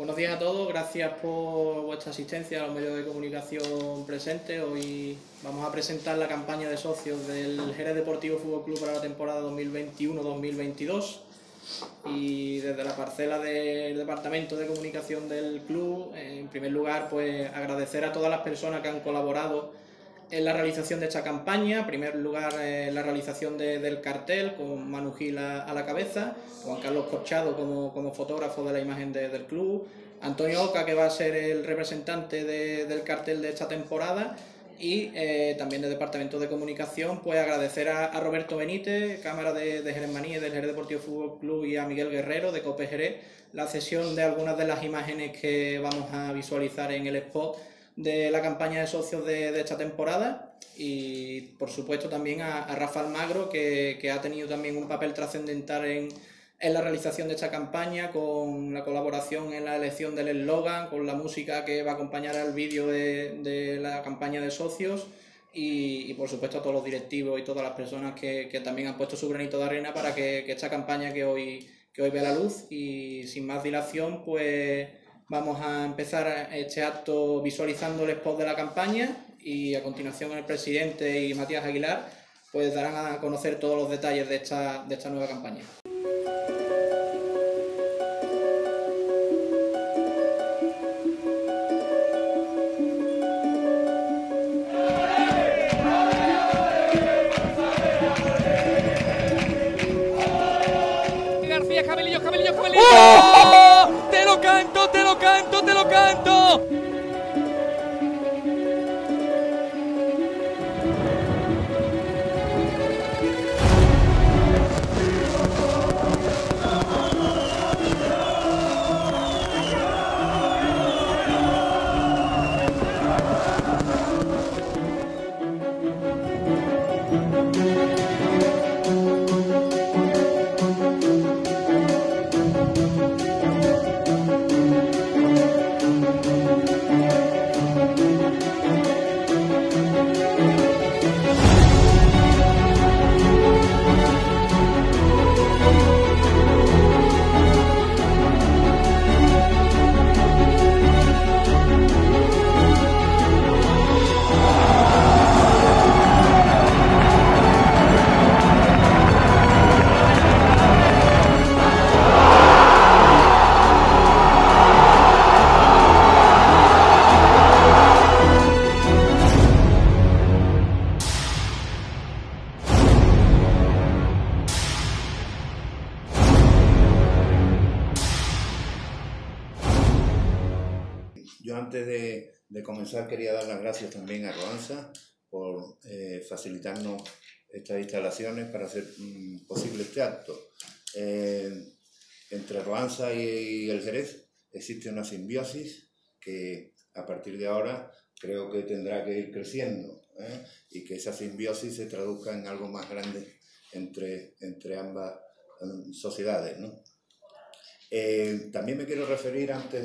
Buenos días a todos, gracias por vuestra asistencia a los medios de comunicación presentes. Hoy vamos a presentar la campaña de socios del Jerez Deportivo Fútbol Club para la temporada 2021-2022 y desde la parcela del Departamento de Comunicación del club, en primer lugar, pues agradecer a todas las personas que han colaborado en la realización de esta campaña. En primer lugar, eh, la realización del cartel con Manu Gil a, la cabeza, Juan Carlos Corchado como, como fotógrafo de la imagen del club, Antonio Oca, que va a ser el representante del cartel de esta temporada, y eh, también del Departamento de Comunicación, pues agradecer a, Roberto Benítez, cámara de, de Jerez Manía del Jerez Deportivo Fútbol Club, y a Miguel Guerrero de Cope Jerez, la cesión de algunas de las imágenes que vamos a visualizar en el spot de la campaña de socios de, esta temporada y por supuesto también a, Rafa Almagro que, ha tenido también un papel trascendental en, la realización de esta campaña con la colaboración en la elección del eslogan, con la música que va a acompañar al vídeo de, la campaña de socios y, por supuesto a todos los directivos y todas las personas que, también han puesto su granito de arena para que, que esta campaña que hoy, que hoy vea la luz. Y sin más dilación pues Vamos a empezar este acto visualizando el spot de la campaña y a continuación el presidente y Matías Aguilar pues darán a conocer todos los detalles de esta, de esta nueva campaña. Estas instalaciones para hacer mm, posible este acto. Eh, entre Roanza y, el Jerez existe una simbiosis que a partir de ahora creo que tendrá que ir creciendo ¿eh? y que esa simbiosis se traduzca en algo más grande entre, entre ambas mm, sociedades. ¿no? Eh, también me quiero referir, antes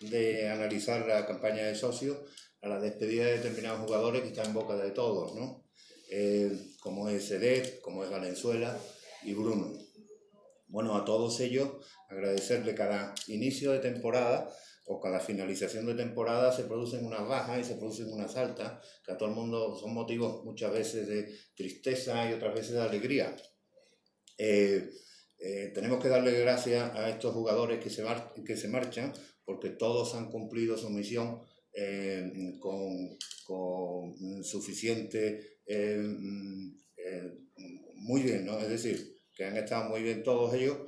de, analizar la campaña de socios, a la despedida de determinados jugadores que están en boca de todos, ¿no? Eh, como es Edet, como es Valenzuela y Bruno. Bueno, a todos ellos agradecerle cada inicio de temporada o cada finalización de temporada se producen unas bajas y se producen unas altas, que a todo el mundo son motivos muchas veces de tristeza y otras veces de alegría. Eh, eh, tenemos que darle gracias a estos jugadores que se, que se marchan porque todos han cumplido su misión eh, con, con, suficiente, eh, muy bien, ¿no? Es decir, que han estado muy bien todos ellos,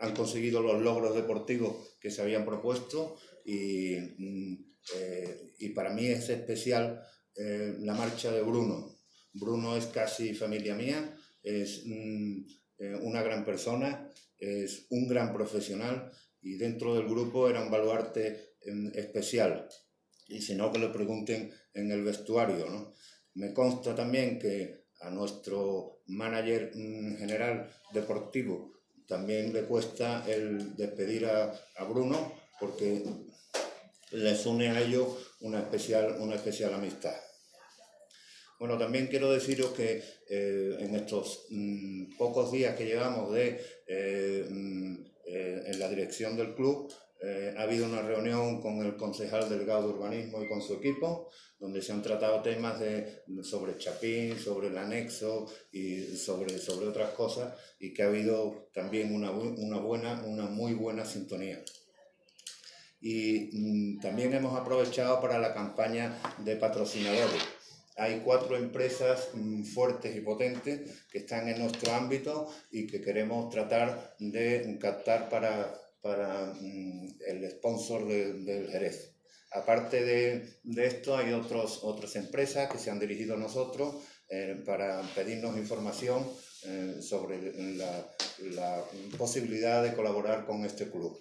han conseguido los logros deportivos que se habían propuesto y, mm, y para mí es especial la marcha de Bruno. Bruno es casi familia mía, es... Mm, eh, una gran persona, es un gran profesional y dentro del grupo era un baluarte em, especial. Y si no, que le pregunten en el vestuario. ¿no? Me consta también que a nuestro manager mm, general deportivo también le cuesta el despedir a, a Bruno porque les une a ellos una especial, una especial amistad. Bueno, también quiero deciros que eh, en estos mm, pocos días que llevamos de, eh, mm, eh, en la dirección del club, eh, ha habido una reunión con el concejal delegado de urbanismo y con su equipo, donde se han tratado temas de, sobre Chapín, sobre el anexo y sobre, sobre otras cosas, y que ha habido también una, una, buena, una muy buena sintonía. Y mm, también hemos aprovechado para la campaña de patrocinadores. Hay cuatro empresas mm, fuertes y potentes que están en nuestro ámbito y que queremos tratar de captar para, para mm, el sponsor del Jerez. Aparte de, de, esto, hay otras empresas que se han dirigido a nosotros eh, para pedirnos información eh, sobre la, la posibilidad de colaborar con este club.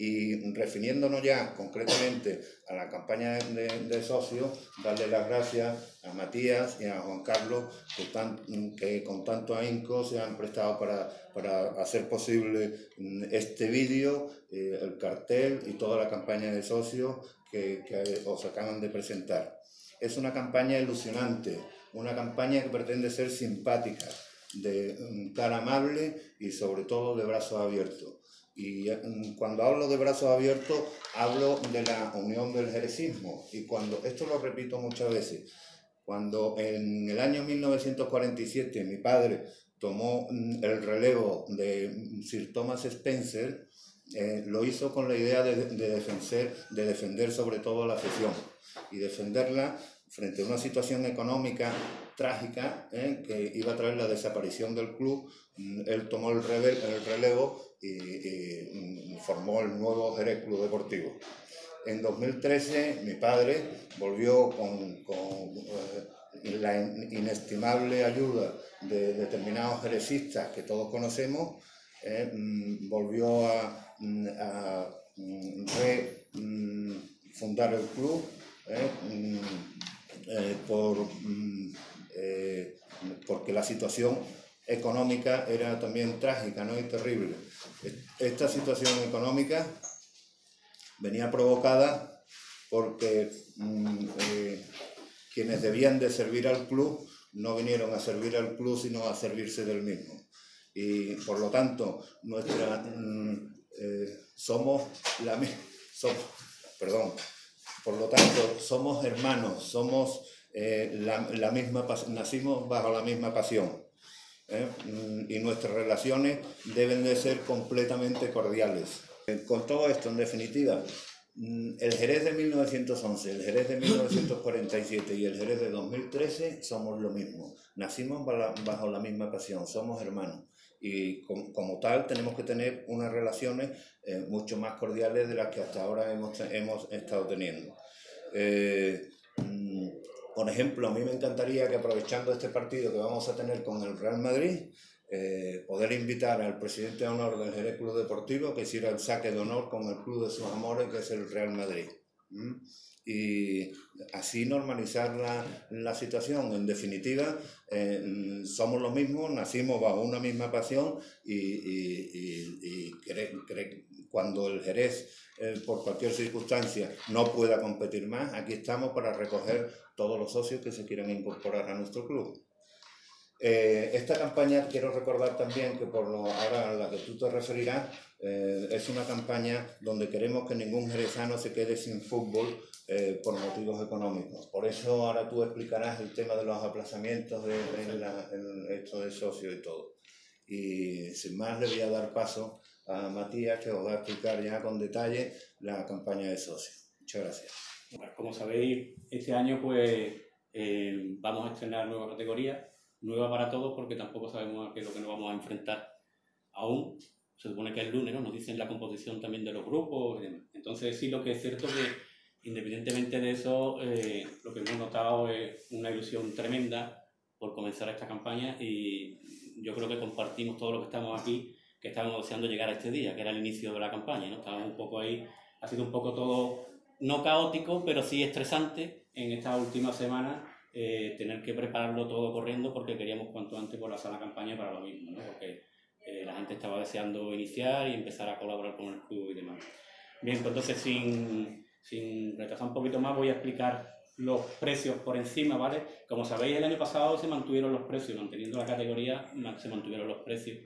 Y refiriéndonos ya concretamente a la campaña de, de, socios, darle las gracias a Matías y a Juan Carlos que, tan, que con tanto ahínco se han prestado para, para hacer posible este vídeo, eh, el cartel y toda la campaña de socios que, que os acaban de presentar. Es una campaña ilusionante, una campaña que pretende ser simpática, de cara amable y sobre todo de brazos abiertos y mm, cuando hablo de brazos abiertos, hablo de la unión del jerecismo. Y cuando, esto lo repito muchas veces, cuando en el año 1947 mi padre tomó mm, el relevo de mm, Sir Thomas Spencer, eh, lo hizo con la idea de, de, defender, de defender sobre todo la sesión y defenderla frente a una situación económica trágica eh, que iba a traer la desaparición del club. Él tomó el, el relevo y, formó el nuevo Jerez Club Deportivo. En 2013 mi padre volvió con, con eh, la inestimable ayuda de determinados jerecistas que todos conocemos, eh, mm, volvió a, mm, a, mm, refundar el club eh, por, porque la situación económica era también trágica ¿no? y terrible. Esta situación económica venía provocada porque mm, eh, quienes debían de servir al club no vinieron a servir al club sino a servirse del mismo. Y por lo tanto, nuestra, mm, eh, somos la somos, perdón, por lo tanto, somos hermanos, somos eh, la, la misma, nacimos bajo la misma pasión. ¿eh? y nuestras relaciones deben de ser completamente cordiales. Con todo esto, en definitiva, mm, el Jerez de 1911, el Jerez de 1947 y el Jerez de 2013 somos lo mismo. Nacimos bajo la misma pasión, somos hermanos. Y como, tal tenemos que tener unas relaciones eh, mucho más cordiales de las que hasta ahora hemos, hemos estado teniendo. Eh, mm, por ejemplo, a mí me encantaría que aprovechando este partido que vamos a tener con el Real Madrid, eh, poder invitar al presidente de honor del Jerez Club Deportivo que hiciera el saque de honor con el club de sus amores, que es el Real Madrid. Y así normalizar la, la, situación. En definitiva, eh, somos los mismos, nacimos bajo una misma pasión y, y, y, cuando el Jerez, eh, por cualquier circunstancia, no pueda competir más, aquí estamos para recoger todos los socios que se quieran incorporar a nuestro club. Eh, esta campaña, quiero recordar también que por lo ahora a la que tú te referirás, eh, es una campaña donde queremos que ningún jerezano se quede sin fútbol eh, por motivos económicos. Por eso ahora tú explicarás el tema de los aplazamientos de, de esto de socios y todo. Y sin más le voy a dar paso a Matías que os va a explicar ya con detalle la campaña de socios. Muchas gracias. Como sabéis, este año pues eh, vamos a estrenar nueva categoría, nueva para todos porque tampoco sabemos a qué es lo que nos vamos a enfrentar aún. Se supone que el lunes ¿no? nos dicen la composición también de los grupos Entonces sí, lo que es cierto que independientemente de eso, eh, lo que hemos notado es una ilusión tremenda por comenzar esta campaña y yo creo que compartimos todos los que estamos aquí, que estábamos deseando llegar a este día, que era el inicio de la campaña, ¿no? Estábamos un poco ahí, ha sido un poco todo no caótico, pero sí estresante en esta última semana eh, tener que prepararlo todo corriendo porque queríamos cuanto antes lanzar la campaña para lo mismo, ¿no? porque eh, la gente estaba deseando iniciar y empezar a colaborar con el club y demás. Bien, pues entonces sin, sin retrasar un poquito más voy a explicar los precios por encima, ¿vale? Como sabéis, el año pasado se mantuvieron los precios, manteniendo la categoría, se mantuvieron los precios,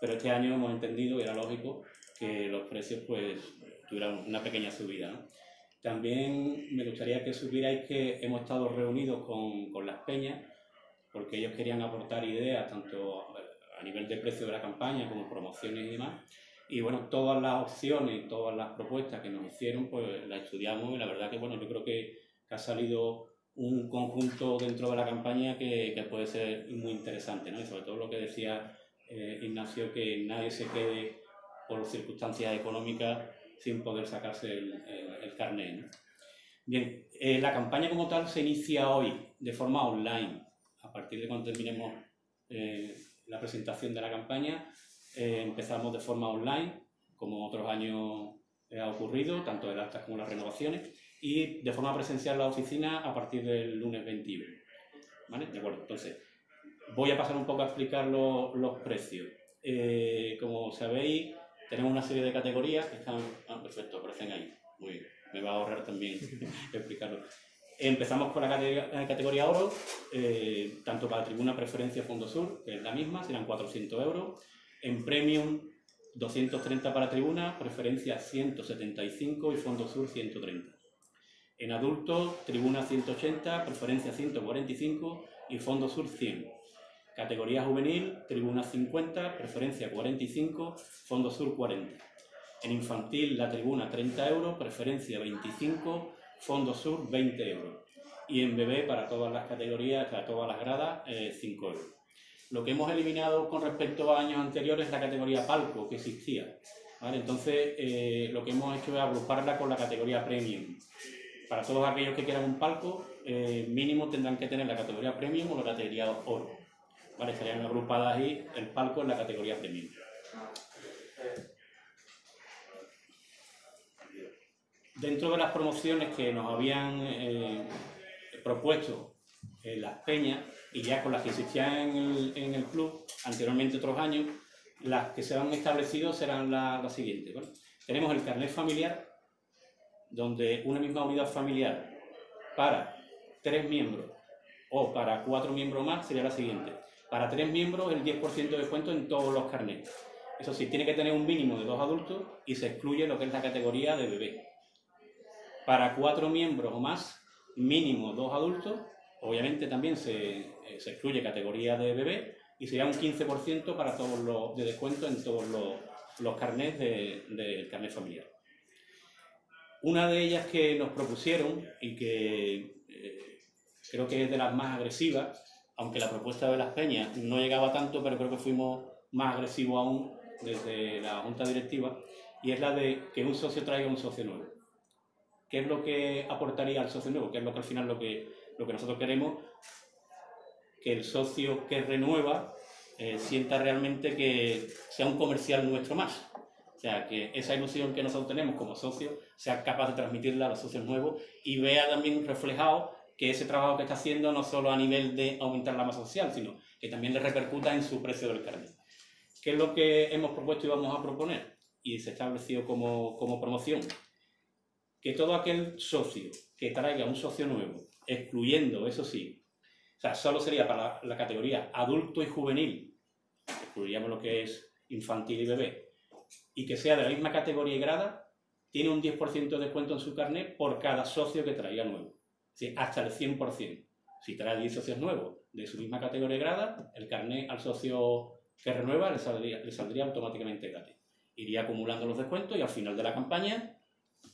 pero este año hemos entendido, y era lógico, que los precios pues tuvieran una pequeña subida. ¿no? También me gustaría que supierais que hemos estado reunidos con, con las peñas porque ellos querían aportar ideas tanto a nivel de precio de la campaña como promociones y demás. Y bueno, todas las opciones, todas las propuestas que nos hicieron, pues las estudiamos y la verdad que bueno, yo creo que, ha salido un conjunto dentro de la campaña que, que, puede ser muy interesante, ¿no? Y sobre todo lo que decía eh, Ignacio, que nadie se quede por circunstancias económicas sin poder sacarse el, el, carnet. Bien, eh, la campaña como tal se inicia hoy de forma online. A partir de cuando terminemos eh, la presentación de la campaña, eh, empezamos de forma online, como otros años ha ocurrido, tanto el actas como las renovaciones, y de forma presencial la oficina a partir del lunes 21. ¿Vale? De acuerdo, entonces voy a pasar un poco a explicar los precios. como sabéis, tenemos una serie de categorías que están... Ah, perfecto, aparecen ahí. Muy bien. Me va a ahorrar también explicarlo. Empezamos con la categoría, oro, eh, tanto para tribuna preferencia Fondo Sur, que es la misma, serán 400 euros. En premium, 230 para tribuna, preferencia 175 y Fondo Sur 130. En adultos, tribuna 180, preferencia 145 y Fondo Sur 100. Categoría juvenil, tribuna 50, preferencia 45, Fondo Sur 40. En infantil, la tribuna 30 euros, preferencia 25, Fondo Sur 20 euros. Y en bebé, para todas las categorías, para todas las gradas, 5 eh, euros. Lo que hemos eliminado con respecto a años anteriores es la categoría palco, que existía. Entonces, eh, lo que hemos hecho es agruparla con la categoría premium. Para todos aquellos que quieran un palco, eh, mínimo tendrán que tener la categoría premium o la categoría oro. ¿Vale? Estarían agrupadas ahí el palco en la categoría premium. Dentro de las promociones que nos habían eh, propuesto en las peñas y ya con las que existían en el, club anteriormente otros años, las que se han establecido serán las siguientes. Tenemos el carnet familiar, donde una misma unidad familiar para tres miembros o para cuatro miembros más sería la siguiente. Para tres miembros, el 10% de descuento en todos los carnets. Eso sí, tiene que tener un mínimo de dos adultos y se excluye lo que es la categoría de bebé. Para cuatro miembros o más, mínimo dos adultos. Obviamente también se, eh, excluye categoría de bebé y sería un 15% para todos los de descuento en todos los, los carnets del carnet familiar. Una de ellas que nos propusieron y que eh, creo que es de las más agresivas aunque la propuesta de las peñas no llegaba tanto, pero creo que fuimos más agresivos aún desde la junta directiva, y es la de que un socio traiga un socio nuevo. ¿Qué es lo que aportaría al socio nuevo? ¿Qué es lo que al final lo que, lo que nosotros queremos? Que el socio que renueva eh, sienta realmente que sea un comercial nuestro más. O sea, que esa ilusión que nosotros tenemos como socios sea capaz de transmitirla a los socios nuevos y vea también reflejado que ese trabajo que está haciendo no solo a nivel de aumentar la masa social, sino que también le repercuta en su precio del carnet. ¿Qué es lo que hemos propuesto y vamos a proponer? Y se ha establecido como, como promoción. Que todo aquel socio que traiga un socio nuevo, excluyendo, eso sí, o sea, solo sería para la, categoría adulto y juvenil, excluiríamos lo que es infantil y bebé, y que sea de la misma categoría y grada, tiene un 10% de descuento en su carnet por cada socio que traiga nuevo hasta el 100%. Si trae 10 socios nuevos de su misma categoría de grada, el carnet al socio que renueva le saldría, le saldría automáticamente gratis. Iría acumulando los descuentos y al final de la campaña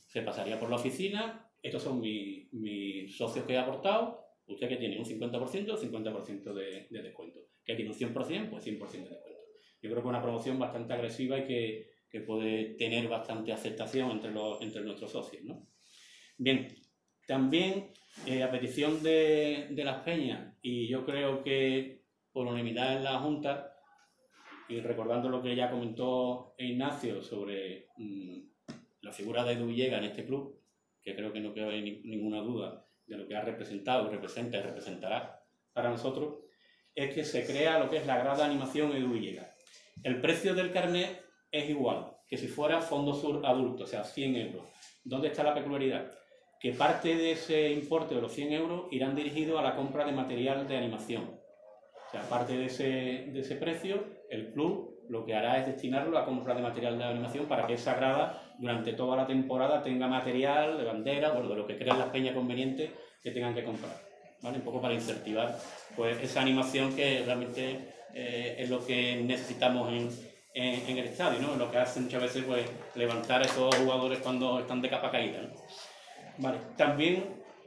se pasaría por la oficina. Estos son mis, mis socios que he aportado. Usted que tiene un 50%, 50% de, de descuento. Que tiene un 100%, pues 100% de descuento. Yo creo que es una promoción bastante agresiva y que, que puede tener bastante aceptación entre, los, entre nuestros socios. ¿no? Bien, también eh, a petición de, las peñas, y yo creo que por unanimidad en la Junta, y recordando lo que ya comentó Ignacio sobre mm, la figura de Edu Villegas en este club, que creo que no cabe ninguna duda de lo que ha representado, representa y representará para nosotros, es que se crea lo que es la grada de animación Edu Villegas. El precio del carnet es igual que si fuera Fondo Sur adulto, o sea, 100 euros. ¿Dónde está la peculiaridad? Que parte de ese importe de los 100 euros irán dirigidos a la compra de material de animación. sea, aparte de ese, de ese precio, el club lo que hará es destinarlo a compra de material de animación para que esa grada durante toda la temporada tenga material de bandera, bueno, de lo que crean las peñas convenientes que tengan que comprar, ¿vale? Un poco para incentivar pues, esa animación que realmente eh, es lo que necesitamos en, en, el estadio, ¿no? Lo que hace muchas veces pues levantar a esos jugadores cuando están de capa caída, Vale, también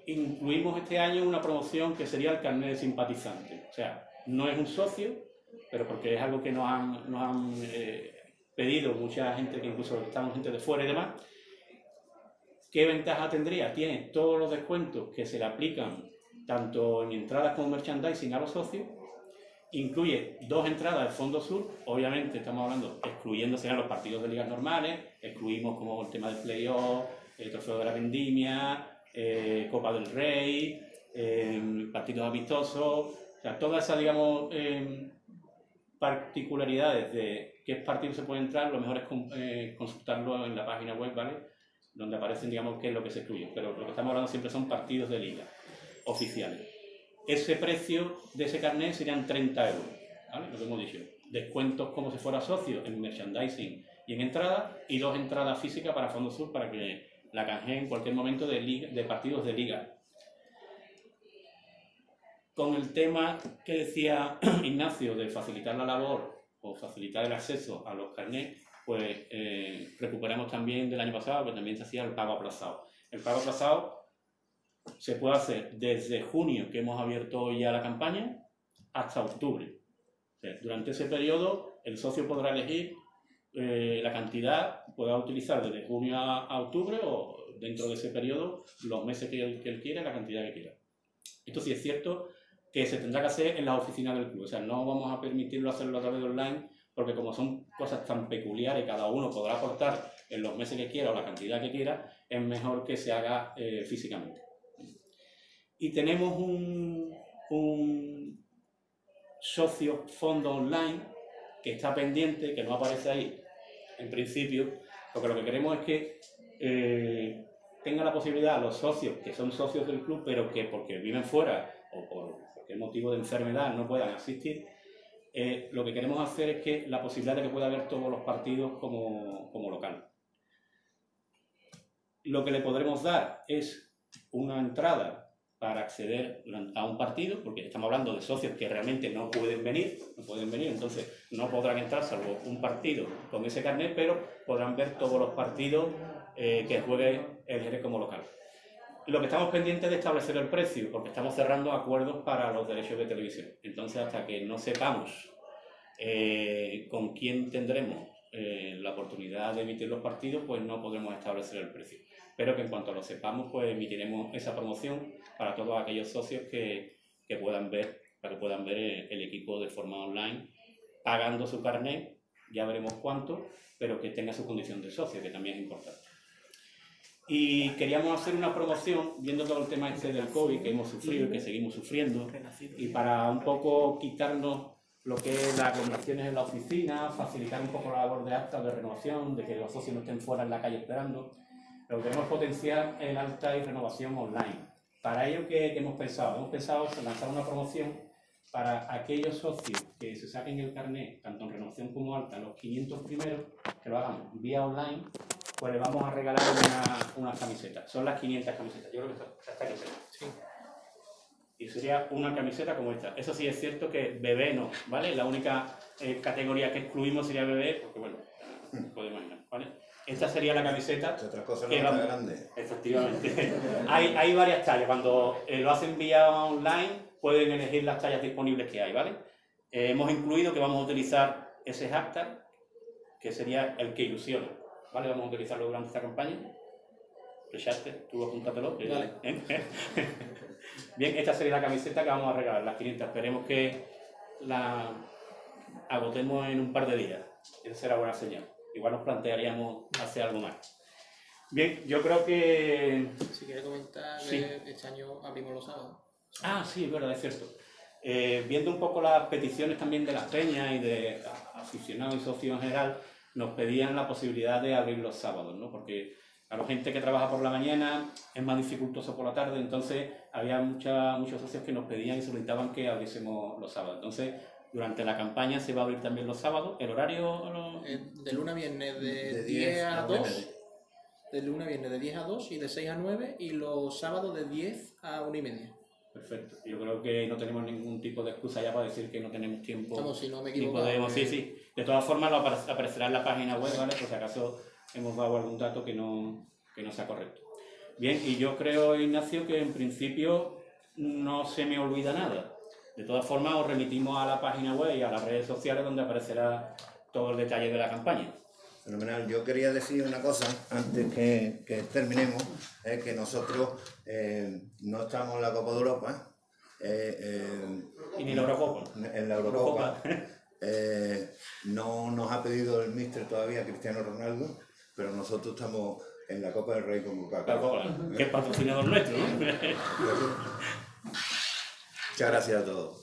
incluimos este año una promoción que sería el carnet de simpatizante, o sea, no es un socio, pero porque es algo que nos han, nos han eh, pedido mucha gente, que incluso estamos gente de fuera y demás. ¿Qué ventaja tendría? Tiene todos los descuentos que se le aplican tanto en entradas como merchandising a los socios. Incluye dos entradas del Fondo Sur, obviamente estamos hablando excluyendo los partidos de ligas normales, excluimos como el tema del playoff, el trofeo de la vendimia, eh, Copa del Rey, eh, partidos amistosos, o sea, todas esas, digamos, particularidades de qué partido se puede entrar, lo mejor es eh, consultarlo en la página web, ¿vale? Donde aparecen, digamos, qué es lo que se excluye. Pero lo que estamos hablando siempre son partidos de liga oficiales. Ese precio de ese carnet serían 30 euros, ¿vale? Lo que hemos dicho. Descuentos como si fuera socio en merchandising y en entrada, y dos entradas físicas para Fondo Sur para que la canjeen en cualquier momento de, de partidos de liga con el tema que decía Ignacio de facilitar la labor o facilitar el acceso a los carnets, pues eh, recuperamos también del año pasado, que también se hacía el pago aplazado. El pago aplazado se puede hacer desde junio, que hemos abierto ya la campaña, hasta octubre. durante ese periodo, el socio podrá elegir eh, la cantidad, podrá utilizar desde junio a, octubre o dentro de ese periodo los meses que él, que él quiera, la cantidad que quiera. Esto sí es cierto que se tendrá que hacer en las oficinas del club. O sea, no vamos a permitirlo hacerlo a través de online, porque como son cosas tan peculiares, cada uno podrá aportar en los meses que quiera o la cantidad que quiera, es mejor que se haga eh, físicamente. Y tenemos un, un socio fondo online que está pendiente, que no aparece ahí en principio, porque lo que queremos es que eh, tenga la posibilidad los socios que son socios del club, pero que porque viven fuera o por el motivo de enfermedad no puedan asistir, eh, lo que queremos hacer es que la posibilidad de que pueda haber todos los partidos como, como local. Lo que le podremos dar es una entrada para acceder a un partido, porque estamos hablando de socios que realmente no pueden venir, no pueden venir, entonces no podrán entrar salvo un partido con ese carnet, pero podrán ver todos los partidos eh, que juegue el Jerez como local. Lo que estamos pendientes de establecer el precio, porque estamos cerrando acuerdos para los derechos de televisión. Entonces, hasta que no sepamos eh, con quién tendremos eh, la oportunidad de emitir los partidos, pues no podremos establecer el precio. Pero que en cuanto lo sepamos, pues emitiremos esa promoción para todos aquellos socios que, que puedan ver, para que puedan ver el, equipo de forma online, pagando su carnet, ya veremos cuánto, pero que tenga su condición de socio, que también es importante. Y queríamos hacer una promoción, viendo todo el tema este del COVID que hemos sufrido y que seguimos sufriendo, y para un poco quitarnos lo que es las aglomeraciones en la oficina, facilitar un poco la labor de acta de renovación, de que los socios no estén fuera en la calle esperando, lo que queremos potenciar el alta y renovación online. Para ello, ¿qué, hemos pensado? Hemos pensado lanzar una promoción para aquellos socios que se saquen el carnet, tanto en renovación como alta, los 500 primeros, que lo hagan vía online pues le vamos a regalar una, una camiseta. Son las 500 camisetas. Yo creo que está aquí. Sí. Y sería una camiseta como esta. Eso sí es cierto que bebé no, ¿vale? La única eh, categoría que excluimos sería bebé, porque bueno, puede imaginar, ¿vale? Esta sería la camiseta. Otra cosa no grande. Efectivamente. hay, hay varias tallas. Cuando eh, lo hacen vía online, pueden elegir las tallas disponibles que hay, ¿vale? Eh, hemos incluido que vamos a utilizar ese hashtag, que sería el que ilusiona. ¿vale? Vamos a utilizarlo durante esta campaña. Flechaste, tú apúntatelo. Vale. ¿eh? Bien, esta sería la camiseta que vamos a regalar, las 500. Esperemos que la agotemos en un par de días. Esa será buena señal. Igual nos plantearíamos hacer algo más. Bien, yo creo que... Si quiere comentar, que este año abrimos los sábados. Ah, sí, es verdad, es cierto. Eh, viendo un poco las peticiones también de las peñas y de aficionados y socios en general, nos pedían la posibilidad de abrir los sábados, ¿no? Porque A la gente que trabaja por la mañana es más dificultoso por la tarde, entonces había mucha, muchos socios que nos pedían y solicitaban que abriésemos los sábados. Entonces, durante la campaña se va a abrir también los sábados. ¿El horario? lo- Eh, De lunes a viernes de, De 10 a 9. 2. De lunes a viernes de 10 a 2 y de 6 a 9. Y los sábados de 10 a 1 y media. Perfecto. Yo creo que no tenemos ningún tipo de excusa ya para decir que no tenemos tiempo. Vamos, si no me equivoco. podemos, sí, eh, sí. De todas formas, lo apare- aparecerá en la página web, ¿vale? Por si acaso hemos dado algún dato que no, que no sea correcto. Bien, y yo creo, Ignacio, que en principio no se me olvida nada. De todas formas, os remitimos a la página web y a las redes sociales donde aparecerá todo el detalle de la campaña. Fenomenal. Yo quería decir una cosa antes que, que terminemos, es que nosotros eh, no estamos en la Copa de Europa, eh, eh, Y ni la Eurocopa. en la Eurocopa. No nos ha pedido el míster todavía Cristiano Ronaldo, pero nosotros estamos en la Copa del Rey con La Coca-Cola. Que es patrocinador nuestro, ¿no? Muchas gracias a todos.